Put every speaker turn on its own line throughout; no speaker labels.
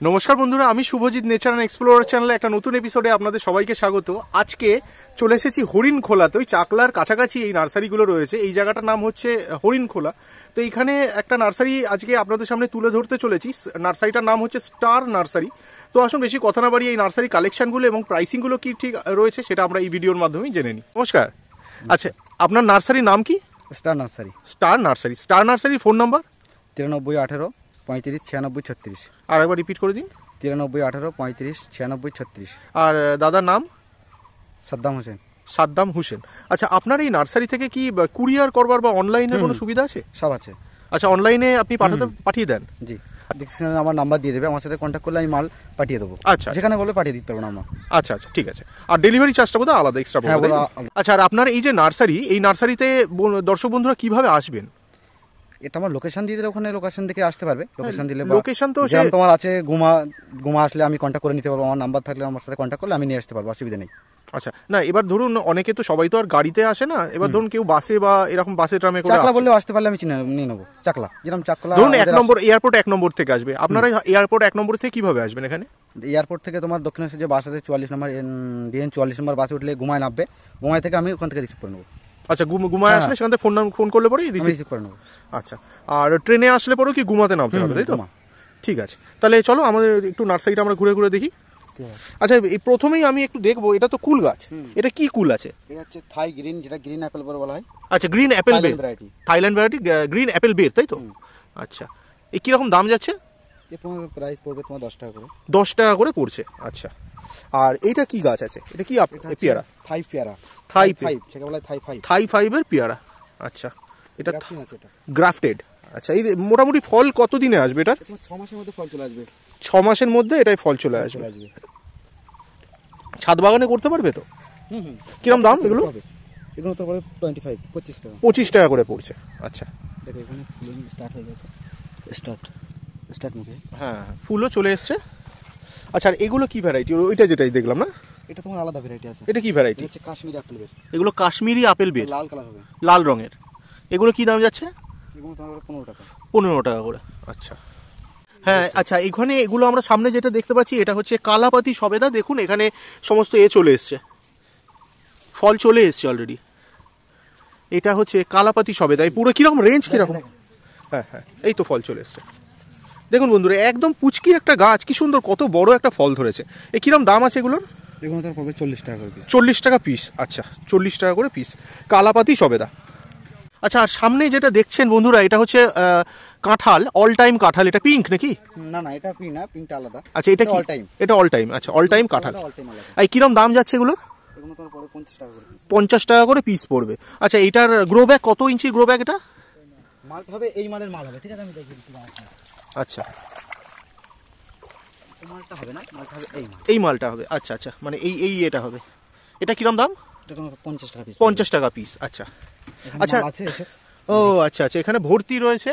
নমস্কার বন্ধুরা আমি শুভজিৎ নেচার অ্যান্ড এক্সপ্লোরার চ্যানেলে একটা নতুন এপিসোডে আপনাদের সবাইকে স্বাগত। আজকে চলে এসেছি হরিণখোলাতে ওই চাকলার কাছাকাছি এই নার্সারিগুলো রয়েছে। এই জায়গাটার নাম হচ্ছে হরিণখোলা। তো এইখানে একটা নার্সারি আজকে আপনাদের সামনে তুলে ধরতে চলেছি। নার্সারিটার নাম হচ্ছে স্টার নার্সারি। তো আসুন বেশি কথা না বাড়িয়ে এই নার্সারি কালেকশনগুলো এবং প্রাইসিংগুলো কি ঠিক রয়েছে সেটা আমরা এই ভিডিওর মাধ্যমেই জেনে নিই। নমস্কার। আচ্ছা আপনার নার্সারির নাম কি?
Star nursery.
Star nursery. Star নার্সারির ফোন নাম্বার?
তিরানব্বই আঠেরো। পঁয়ত্রিশ ছিয়ানব্বই ছত্রিশ।
আর একবার রিপিট করে দিন।
তিরানব্বই আঠেরো পঁয়ত্রিশ ছিয়ানব্বই ছত্রিশ।
আর দাদার নাম?
সাদ্দাম হোসেন।
সাদ্দাম হোসেন। আচ্ছা আপনার এই নার্সারি থেকে কি কুরিয়ার করবার বা অনলাইনে কোনো সুবিধা আছে?
সব আছে।
আচ্ছা অনলাইনে আপনি পাঠাতে পাঠিয়ে দেন।
জি। ডিসক্রিপশনে আমার নাম্বার দিয়ে দেবে আমার সাথে কন্ট্যাক্ট করলে আমি মাল পাঠিয়ে দেবো।
আচ্ছা।
যেখানে বলে পাঠিয়ে দিতে পারব না আমার।
আচ্ছা আচ্ছা ঠিক আছে। আর ডেলিভারি চার্জটা বোধহয় আলাদা এক্সট্রা
হ্যাঁ।
আচ্ছা আর আপনার এই যে নার্সারি এই নার্সারিতে দর্শক বন্ধুরা কীভাবে আসবেন?
এটা আমার লোকেশন দিয়ে দিলে ওখানে লোকেশন থেকে আসতে পারবে। লোকেশন দিলে বা-
location তো
যেমন তোমার আছে গুমা গুমা আসলে আমি কন্ট্যাক্ট করে নিতে পারব আমার নাম্বার থাকলে আমার সাথে কন্ট্যাক্ট করলে আমি নিয়ে আসতে পারব অসুবিধা নেই।
আচ্ছা না এবার ধরুন অনেকে তো সবাই তো আর গাড়িতে আসে না এবার ধরুন কেউ বাসে বা এরকম বাসে ট্রামে করে
চাকলা
আসে।
বললেও আসতে পারলে আমি চিনে নিয়ে নেব চাকলা যেরকম চাকলা
ধরুন এক নম্বর এয়ারপোর্ট এক নম্বর থেকে আসবে। আপনারা এয়ারপোর্ট এক নম্বর থেকে কীভাবে আসবেন এখানে?
এয়ারপোর্ট থেকে তোমার দক্ষিণেশ্বর যে বাস আছে চুয়াল্লিশ নম্বর ডিএন চুয়াল্লিশ নম্বর বাসে উঠলে ঘুমায় নামবে ঘুমায় থেকে আমি ওখান থেকে রিসিভ করে নেব।
আচ্ছা গুম- ঘুমায়
হ্যাঁ।
আসলে সেখান থেকে ফোন ফোন করলে পরে
রিসিভ করে নেব।
আচ্ছা। আর ট্রেনে আসলে পরেও কি ঘুমাতে নামতে হবে তাই তো? ঠিক আছে। তাহলে চলো আমাদের একটু নার্সারিটা আমরা ঘুরে ঘুরে দেখি। আচ্ছা এই প্রথমেই আমি একটু দেখব এটা তো কুল গাছ। এটা কি কুল আছে?
এটা হচ্ছে থাই গ্রিন যেটা গ্রিন অ্যাপেল বলে বলা হয়।
আচ্ছা গ্রিন অ্যাপেল বের। থাইল্যান্ড ভ্যারাইটি গ্রিন অ্যাপেল বের তাই তো? আচ্ছা। এই কীরকম দাম যাচ্ছে?
তোমার প্রাইস পড়বে তোমার দশ টাকা করে।
দশ টাকা করে পড়ছে আচ্ছা। আর এইটা কি গাছ আছে? এটা কি পেয়ারা?
থাই পেয়ারা।
থাই
ফাইভ সেটা বলা হয় থাই ফাইভ
থাই ফাইভের পেয়ারা আচ্ছা। এটা গ্রাফটেড আচ্ছা এই মোটামুটি ফল কত দিনে আসবে এটার?
ছ মাসের মধ্যে ফল চলে আসবে।
ছ মাসের মধ্যে এটাই ফল চলে আসবে। ছাদ বাগানে করতে পারবে তো?
হুম হুম।
কিরম দাম এগুলো?
এগুলো তো পড়ে টোয়েন্টি ফাইভ পঁচিশ টাকা।
পঁচিশ টাকা করে পড়ছে। আচ্ছা।
দেখো এখানে ফুলিং স্টার্ট হয়ে গেছে। স্টার্ট স্টার্ট মুখে।
হ্যাঁ ফুলও চলে এসছে। আচ্ছা আর এগুলো কি ভ্যারাইটি ওইটা যেটাই দেখলাম না?
এটা তোমার আলাদা ভ্যারাইটি আছে।
এটা কি ভ্যারাইটি
হচ্ছে কাশ্মীরি অ্যাপেল বের।
এগুলো কাশ্মীরি আপেল বের।
লাল কালার হবে।
লাল রঙের। এগুলো কি দাম যাচ্ছে?
এগুলো তোমার পনেরো টাকা।
পনেরো টাকা করে। আচ্ছা। হ্যাঁ আচ্ছা এখানে এগুলো আমরা সামনে যেটা দেখতে পাচ্ছি এটা হচ্ছে কালাপাতি সবেদা। দেখুন এখানে সমস্ত এ চলে এসছে। ফল চলে এসছে অলরেডি এটা হচ্ছে কালাপাতি সবেদা। এই পুরো কীরকম রেঞ্জ কীরকম? হ্যাঁ হ্যাঁ এই তো ফল চলে এসছে। দেখুন বন্ধুরা একদম পুচকি একটা গাছ কি সুন্দর কত বড় একটা ফল ধরেছে। এ কীরকম দাম আছে এগুলোর?
এগুলো পড়বে চল্লিশ টাকা করে পিস
চল্লিশ টাকা পিস আচ্ছা চল্লিশ টাকা করে পিস কালাপাতি সবেদা। আচ্ছা আর সামনে যেটা দেখছেন বন্ধুরা এটা হচ্ছে কাঁঠাল অল টাইম কাঁঠাল। এটা পিঙ্ক নাকি?
না না এটা পিঙ্ক না পিঙ্কটা আলাদা।
আচ্ছা এটা কি?
অল টাইম
এটা অল টাইম আচ্ছা অল টাইম কাঁঠাল। এই কিরম দাম যাচ্ছে এগুলো
পঞ্চাশ টাকা করে
পিস পড়বে। আচ্ছা এইটার গ্রো ব্যাগ কত ইঞ্চি গ্রো ব্যাগ এটা?
মালটা হবে এই মালের মাল হবে ঠিক আছে? আমি।
আচ্ছা।
মালটা হবে না? মালটা হবে এই মাল।
এই মালটা হবে আচ্ছা আচ্ছা মানে এই এই এটা হবে। এটা কিরম দাম?
পঞ্চাশ টাকা পিস
পঞ্চাশ টাকা পিস আচ্ছা। আচ্ছা। ও আচ্ছা আচ্ছা এখানে ভর্তি রয়েছে?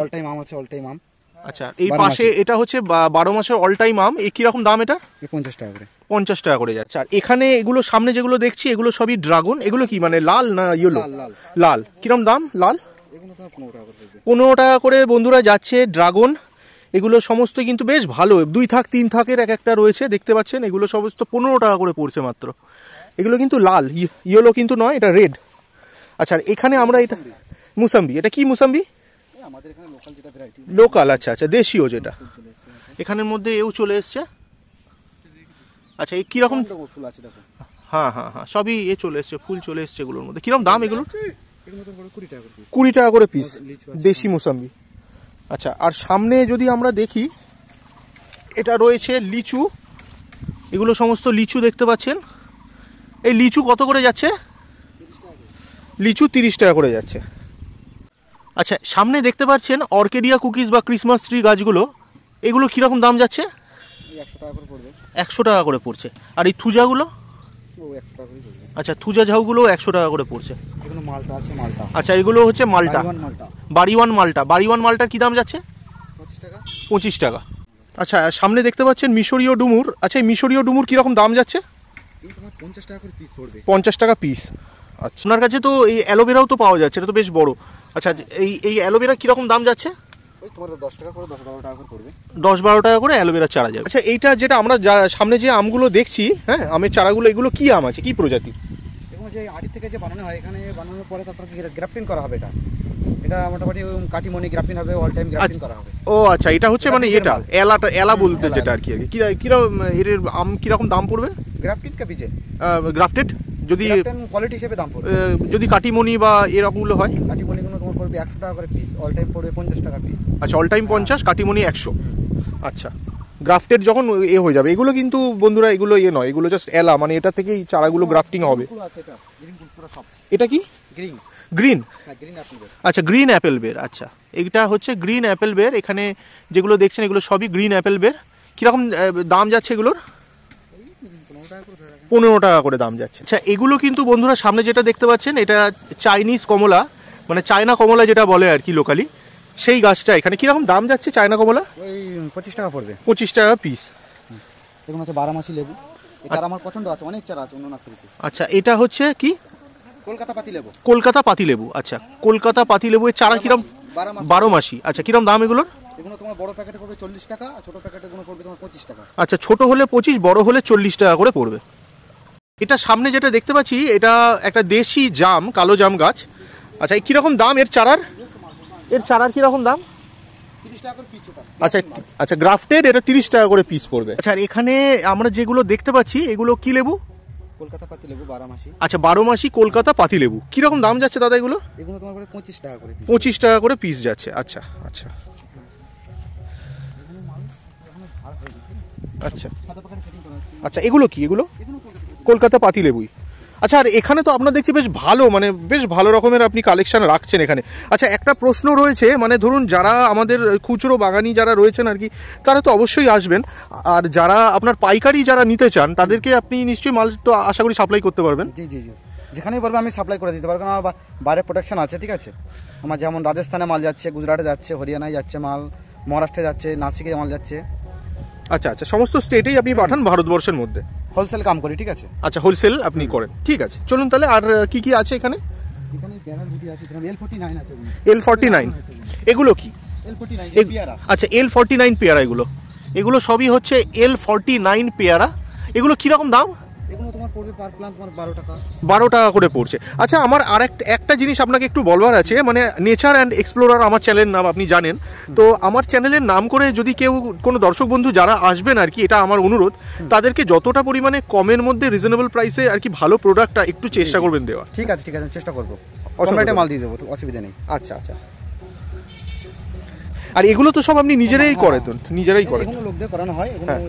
অল টাইম আম আছে অল টাইম আম।
আচ্ছা এই পাশে এটা হচ্ছে বারো মাসের অল টাইম আম এই কীরকম দাম এটা?
পঞ্চাশ টাকা করে।
পঞ্চাশ টাকা করে যাচ্ছে। আর এখানে এগুলো সামনে যেগুলো দেখছি এগুলো সবই ড্রাগন এগুলো কি মানে লাল না ইয়েলো
লাল। লাল।
দাম লাল?
পনেরো টাকা করে
পনেরো টাকা করে বন্ধুরা যাচ্ছে ড্রাগন এগুলো সমস্ত কিন্তু বেশ ভালো। দুই থাক তিন থাকের এক একটা রয়েছে দেখতে পাচ্ছেন? এগুলো সমস্ত পনেরো টাকা করে পড়ছে মাত্র। এগুলো কিন্তু লাল ইয়েলো কিন্তু নয় এটা রেড আচ্ছা আর এখানে আমরা এটা মুসাম্বি এটা কি মুসাম্বি?
আমাদের লোকাল
আচ্ছা আচ্ছা দেশীয় যেটা। এখানের মধ্যে এও চলে এসছে? আচ্ছা এই কীরকম
ফুল আছে দেখো।
হ্যাঁ হ্যাঁ হ্যাঁ সবই এ চলে এসছে ফুল চলে এসছে এগুলোর মধ্যে। কীরকম দাম এগুলো।
কুড়ি টাকা করে
পিস দেশি মোসাম্বি। আচ্ছা আর সামনে যদি আমরা দেখি এটা রয়েছে লিচু। এগুলো সমস্ত লিচু দেখতে পাচ্ছেন। এই লিচু কত করে যাচ্ছে? লিচু তিরিশ টাকা করে যাচ্ছে। আচ্ছা সামনে দেখতে পাচ্ছেন অর্কেডিয়া কুকিজ বা ক্রিসমাস ট্রি গাছগুলো। এগুলো কীরকম দাম যাচ্ছে?
একশো টাকা করে পড়বে।
একশো টাকা করে পড়ছে। আর এই থুজাগুলো? আচ্ছা থুজা ঝাউগুলো একশো টাকা করে পড়ছে।
মালটা আছে
আচ্ছা এগুলো হচ্ছে মালটা। বাড়িওয়ান মালটা। বাড়িওয়ান মালটার কী দাম যাচ্ছে?
পঁচিশ টাকা।
আচ্ছা সামনে দেখতে পাচ্ছেন মিশরীয় ডুমুর। আচ্ছা এই মিশরীয় ডুমুর কীরকম দাম যাচ্ছে?
পঞ্চাশ টাকা পিস
আচ্ছা। আপনার কাছে তো এই অ্যালোভেরাও তো পাওয়া যাচ্ছে এটা তো বেশ বড়। আচ্ছা এই এই অ্যালোভেরা কীরকম দাম যাচ্ছে?
ওই দশ টাকা করে দশ বারো টাকা করে পড়বে।
দশ বারো টাকা করে অ্যালোভেরা চারা যাবে। আচ্ছা এইটা যেটা আমরা সামনে যে আমগুলো দেখছি হ্যাঁ আমের চারাগুলো এগুলো কি আম আছে? কি প্রজাতি?
যে আড়ি থেকে যে বানানো হয় এখানে বানানোর পরে তারপর গ্রাফটিং করা হবে এটা? এটা মোটামুটি কাটিমনি গ্রাফটিং হবে অল টাইম গ্রাফটিং করা হবে।
ও আচ্ছা এটা হচ্ছে মানে এটা এলাটা এলা বলতে যেটা আর কি কিরা- কীরকম এর আম কীরকম দাম পড়বে?
গ্রাফটিং কা বীজে
গ্রাফটেড? যদি
কোয়ালিটি হিসেবে দাম পড়বে।
যদি কাটিমনি বা এরকমগুলো হয়?
কাটিমনিগুলো তোমার পড়বে একশো টাকা করে পিস অল টাইম পড়বে পঞ্চাশ টাকা পিস
আচ্ছা অল টাইম পঞ্চাশ কাটিমনি একশো। আচ্ছা গ্রাফটেড যখন এ হয়ে যাবে এগুলো কিন্তু বন্ধুরা এগুলো ইয়ে নয় এগুলো জাস্ট এলা মানে এটা থেকেই চারাগুলো গ্রাফটিং হবে।
এটা
এটা কি?
গ্রিন
গ্রিন
হ্যাঁ গ্রিন
আচ্ছা গ্রিন অ্যাপেল বের আচ্ছা। এইটা হচ্ছে গ্রিন অ্যাপেল বের এখানে যেগুলো দেখছেন এগুলো সবই গ্রিন অ্যাপেল বের কীরকম দাম যাচ্ছে এগুলোর? পনেরো টাকা করে দাম যাচ্ছে। আচ্ছা এগুলো কিন্তু বন্ধুরা সামনে যেটা দেখতে পাচ্ছেন এটা চাইনিজ কমলা মানে চায়না কমলা যেটা বলে আর কি লোকালি সেই গাছটা এখানে। কীরকম দাম যাচ্ছে চায়না কমলা?
ওই পঁচিশ টাকা পড়বে।
পঁচিশ টাকা পিস
এরকম হচ্ছে বারামাসি লেবু। এই আমার পছন্দ আছে অনেক চারা আছে অন্য নার্সারিতে
আচ্ছা এটা হচ্ছে কি?
কলকাতা পাতি লেবু।
কলকাতা পাতিলেবু আচ্ছা। কলকাতা পাতিলেবু এর চারা কিরম?
বারো
বারো মাসি আচ্ছা কিরম দাম এগুলোর?
এগুলো তোমার বড় প্যাকেটে পড়বে চল্লিশ টাকা আর ছোট প্যাকেটে গুলো পড়বে তোমার পঁচিশ টাকা।
আচ্ছা ছোট হলে পঁচিশ বড় হলে চল্লিশ টাকা করে পড়বে। এটা সামনে যেটা দেখতে পাচ্ছি এটা একটা দেশি জাম কালো জাম গাছ। আচ্ছা এই কীরকম দাম এর চারার? এর চারার কীরকম দাম?
তিরিশ টাকা করে পিস
আচ্ছা আচ্ছা গ্রাফটেড এটা তিরিশ টাকা করে পিস পড়বে। আচ্ছা আর এখানে আমরা যেগুলো দেখতে পাচ্ছি এগুলো কি লেবু?
কলকাতা পাতি লেবু বারামাসি।
আচ্ছা বারো মাসি কলকাতা পাতি লেবু। কীরকম দাম যাচ্ছে দাদা এগুলো?
এগুলো তোমার পঁচিশ টাকা করে
পঁচিশ টাকা করে পিস যাচ্ছে আচ্ছা আচ্ছা। আচ্ছা আচ্ছা এগুলো কি এগুলো
কলকাতা
পাতিলেবুই আচ্ছা আর এখানে তো আপনার দেখছি বেশ ভালো মানে বেশ ভালো রকমের আপনি কালেকশন রাখছেন এখানে। আচ্ছা একটা প্রশ্ন রয়েছে মানে ধরুন যারা আমাদের খুচরো বাগানি যারা রয়েছেন আর কি তারা তো অবশ্যই আসবেন। আর যারা আপনার পাইকারি যারা নিতে চান তাদেরকে আপনি নিশ্চয়ই মাল তো আশা করি সাপ্লাই করতে পারবেন।
জি জি জি। যেখানেই পারবে আমি সাপ্লাই করে দিতে পারব কারণ আমার বাইরে প্রোটেকশন আছে ঠিক আছে? আমার যেমন রাজস্থানে মাল যাচ্ছে গুজরাটে যাচ্ছে হরিয়ানায় যাচ্ছে মাল মহারাষ্ট্রে যাচ্ছে নাসিকে মাল যাচ্ছে।
আচ্ছা আচ্ছা সমস্ত স্টেটেই আপনি পাঠান ভারতবর্ষের মধ্যে।
হোলসেল কাম করি ঠিক আছে?
আচ্ছা হোলসেল আপনি করেন। ঠিক আছে চলুন তাহলে আর কি কি আছে এখানে?
এল ফোর্টি নাইন
এগুলো কি? আচ্ছা এল ফর্টি নাইন পেয়ারা এগুলো। এগুলো সবই হচ্ছে এল ফর্টি নাইন পেয়ারা। এগুলো কীরকম দাম?
তোমার পড়বে পার প্লান তোমার বারো টাকা।
বারো টাকা করে পড়ছে। আচ্ছা আমার আর একটা জিনিস আপনাকে একটু বলবার আছে মানে নেচার অ্যান্ড এক্সপ্লোরার আমার চ্যানেলের নাম আপনি জানেন। তো আমার চ্যানেলের নাম করে যদি কেউ কোনো দর্শক বন্ধু যারা আসবেন আর কি এটা আমার অনুরোধ তাদেরকে যতটা পরিমাণে কমের মধ্যে রিজনেবল প্রাইসে আর কি ভালো প্রোডাক্টটা একটু চেষ্টা করবেন দেওয়া
ঠিক আছে ঠিক আছে চেষ্টা করব। মাল দিয়ে দেবো অসুবিধা নেই।
আচ্ছা আচ্ছা। আর এগুলো তো সব আপনি নিজেরাই করে তো নিজেরাই করানো।
হয়
হ্যাঁ।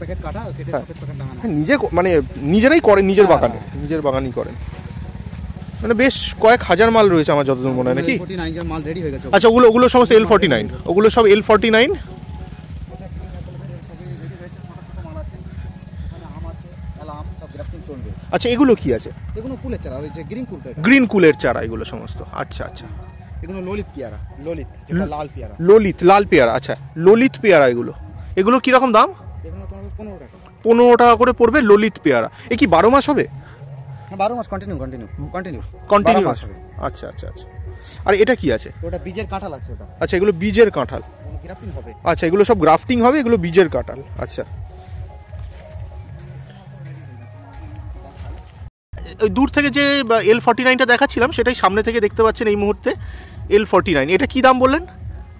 প্যাকেট কাটা কেটে
হ্যাঁ।
প্যাকেট লাগানো
হ্যাঁ নিজে মানে নিজেরাই করেন নিজের বাগানে। নিজের বাগানই করেন। মানে বেশ কয়েক হাজার মাল রয়েছে আমার যতদূর মনে হয় নাকি? আচ্ছা ওগুলো ওগুলো সমস্ত এল ফর্টি নাইন ওগুলো সব এল ফর্টি নাইন আচ্ছা এগুলো কি আছে?
এগুলো ফুলের চারা ওই যে গ্রিন ফুলটা
গ্রিন কুলের চারা এগুলো সমস্ত। আচ্ছা আচ্ছা।
এগুলো ললিত পেয়ারা ললিত যেটা লাল পেয়ারা।
ললিত লাল পেয়ারা আচ্ছা। ললিত পেয়ারা এগুলো। এগুলো কীরকম দাম?
এগুলো তোমার পনেরো টাকা।
পনেরো টাকা করে পড়বে ললিত পেয়ারা। এ কি বারো মাস হবে?
বারো মাস কন্টিনিউ কন্টিনিউ কন্টিনিউ
কন্টিনিউ
মাস হবে।
আচ্ছা আচ্ছা আচ্ছা। আর এটা কি আছে?
ওটা বীজের কাঁঠাল আছে ওটা।
আচ্ছা এগুলো বীজের কাঁঠাল।
গ্রাফটিং হবে।
আচ্ছা এগুলো সব গ্রাফটিং হবে এগুলো বীজের কাঁঠাল। আচ্ছা। ওই দূর থেকে যে এল ফর্টি নাইনটা দেখাচ্ছিলাম সেটাই সামনে থেকে দেখতে পাচ্ছেন এই মুহূর্তে। এল ফর্টি নাইন এটা কি দাম বললেন?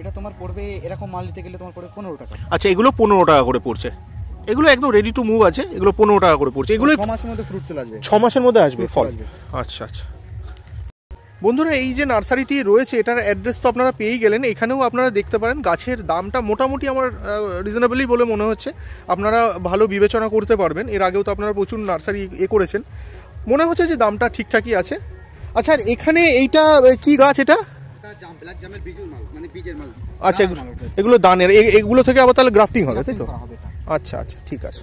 এটা তোমার পড়বে এরকম মাল নিতে গেলে তোমার পড়বে পনেরো টাকা।
আচ্ছা এগুলো পনেরো টাকা করে পড়ছে। এগুলো একদম রেডি টু মুভ আছে এগুলো পনেরো টাকা করে পড়ছে। এগুলো
ছ মাসের মধ্যে ফ্রুট চলে আসবে।
ছ মাসের মধ্যে আসবে ফল। আচ্ছা আচ্ছা। বন্ধুরা এই যে নার্সারিটি রয়েছে এটার অ্যাড্রেস তো আপনারা পেয়েই গেলেন। এখানেও আপনারা দেখতে পারেন গাছের দামটা মোটামুটি আমার রিজনেবলই বলে মনে হচ্ছে। আপনারা ভালো বিবেচনা করতে পারবেন। এর আগেও তো আপনারা প্রচুর নার্সারি এ করেছেন। মনে হচ্ছে যে দামটা ঠিকঠাকই আছে। আচ্ছা আর এখানে এইটা কি গাছ এটা?
মানে
আচ্ছা এগুলো- দানের এগুলো থেকে আবার তাহলে গ্রাফটিং হবে তাই তো। আচ্ছা আচ্ছা ঠিক আছে।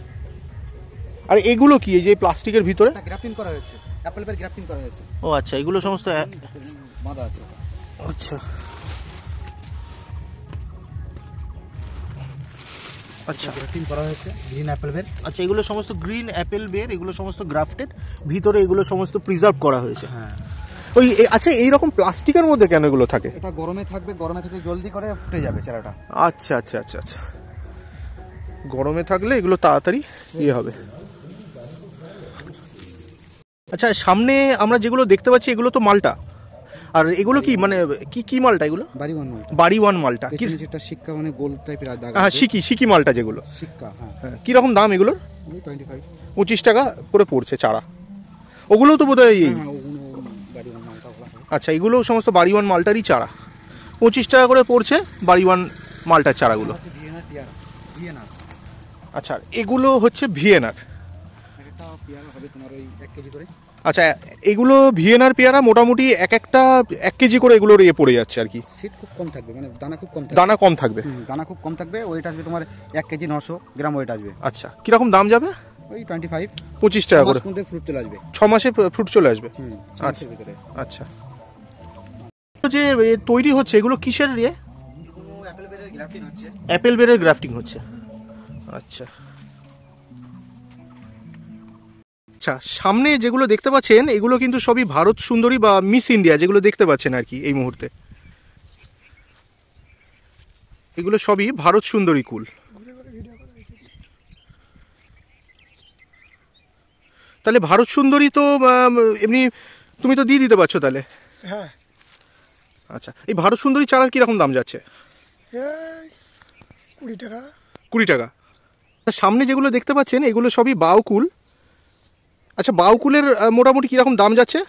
আর এগুলো কি এই যে প্লাস্টিকের ভিতরে?
গ্রাফটিং করা হয়েছে অ্যাপেল পের গ্রাফটিং করা হয়েছে।
ও আচ্ছা এগুলো সমস্ত
মাদা আছে
আচ্ছা। আচ্ছা।
গ্রাফটিং করা হয়েছে গ্রিন অ্যাপেল পের
আচ্ছা এগুলো সমস্ত গ্রিন অ্যাপেল বের এগুলো সমস্ত গ্রাফটেড ভিতরে এগুলো সমস্ত প্রিজার্ভ করা হয়েছে।
হ্যাঁ।
ওই আচ্ছা এইরকম প্লাস্টিকের মধ্যে কেন এগুলো থাকে?
এটা গরমে থাকবে গরমে থেকে জলদি করে ফুটে যাবে চারাটা
আচ্ছা আচ্ছা আচ্ছা আচ্ছা। গরমে থাকলে এগুলো তাড়াতাড়ি ইয়ে হবে। আচ্ছা সামনে আমরা যেগুলো দেখতে পাচ্ছি এগুলো তো মালটা। আর এগুলো কি মানে কি কি মালটা এগুলো?
বাড়ি ওয়ান মালটা।
বাড়ি ওয়ান মালটা। কি
যেটা শিক্কা মানে গোল টাইপের দাগ
হ্যাঁ। সিকি সিকি মালটা যেগুলো।
শিক্কা হ্যাঁ।
হ্যাঁ কীরকম দাম এগুলোর?
ওই টোয়েন্টি ফাইভ
পঁচিশ টাকা করে পড়ছে চারা। ওগুলোও তো বোধ হয় এই
হ্যাঁ ওগুলো বাড়ি ওয়ান মালটা ওগুলো হবে।
আচ্ছা এগুলো সমস্ত বাড়ি ওয়ান মালটারই চারা। পঁচিশ টাকা করে পড়ছে বাড়ি ওয়ান মালটার চারাগুলো। আচ্ছা এগুলো হচ্ছে ভিয়েনার আচ্ছা এগুলো ভিয়েনার পেয়ারা মোটামুটি এক একটা এক কেজি করে এগুলোর ইয়ে পড়ে যাচ্ছে আর কি।
সিট খুব কম থাকবে মানে দানা খুব কম থাকবে।
দানা কম থাকবে।
দানা খুব কম থাকবে ওয়েট আসবে তোমার এক কেজি নশো গ্রাম ওয়েট আসবে।
আচ্ছা কীরকম দাম যাবে?
ওই টোয়েন্টি ফাইভ
পঁচিশ টাকা করে।
ফ্রুট চলে আসবে।
ছ মাসে ফ্রুট চলে আসবে। আচ্ছা
আচ্ছা।
যে তৈরি হচ্ছে, এগুলো কিসের ইয়ে?
অ্যাপেল বেরের গ্রাফটিং হচ্ছে।
আচ্ছা। আচ্ছা সামনে যেগুলো দেখতে পাচ্ছেন, এগুলো কিন্তু সবই ভারত সুন্দরী বা মিস ইন্ডিয়া যেগুলো দেখতে পাচ্ছেন আর কি এই মুহূর্তে। এগুলো সবই ভারত সুন্দরী কুল। তাহলে ভারত সুন্দরী তো এমনি তুমি তো দিয়ে দিতে পারছ তাহলে।
হ্যাঁ।
আচ্ছা এই ভারত সুন্দরী চারার কীরকম দাম যাচ্ছে?
কুড়ি টাকা।
কুড়ি টাকা। সামনে যেগুলো দেখতে পাচ্ছেন এগুলো সবই বাউকুল। আচ্ছা বাউকুলের মোটামুটি কীরকম দাম যাচ্ছে?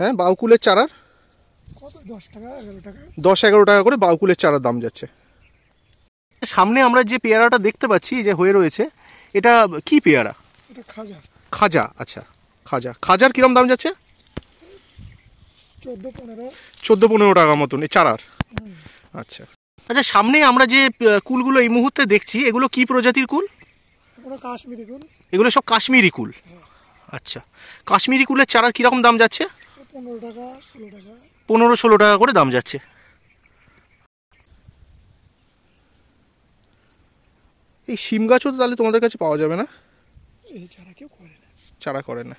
হ্যাঁ বাউকুলের চারার?
দশ টাকা এগারো টাকা।
দশ এগারো টাকা করে বাউকুলের চারার দাম যাচ্ছে। সামনে আমরা যে পেয়ারাটা দেখতে পাচ্ছি যে হয়ে রয়েছে এটা কি পেয়ারা?
এটা খাজা।
খাজা আচ্ছা খাজা। খাজার কিরম দাম যাচ্ছে?
চোদ্দ পনেরো।
চোদ্দ পনেরো টাকা মতন এই চারার? আচ্ছা। আচ্ছা সামনে আমরা যে কুলগুলো এই মুহূর্তে দেখছি এগুলো কি প্রজাতির কুল?
কাশ্মীরি কুল।
এগুলো সব কাশ্মীরি কুল? আচ্ছা। কাশ্মীরি কুলের চারার কীরকম দাম যাচ্ছে?
পনেরো টাকা ষোলো টাকা।
পনেরো ষোলো টাকা করে দাম যাচ্ছে। এই শিম গাছও তো তাহলে তোমাদের কাছে পাওয়া যাবে না?
এই ছাড়া কেউ করে না।
চারা করে না।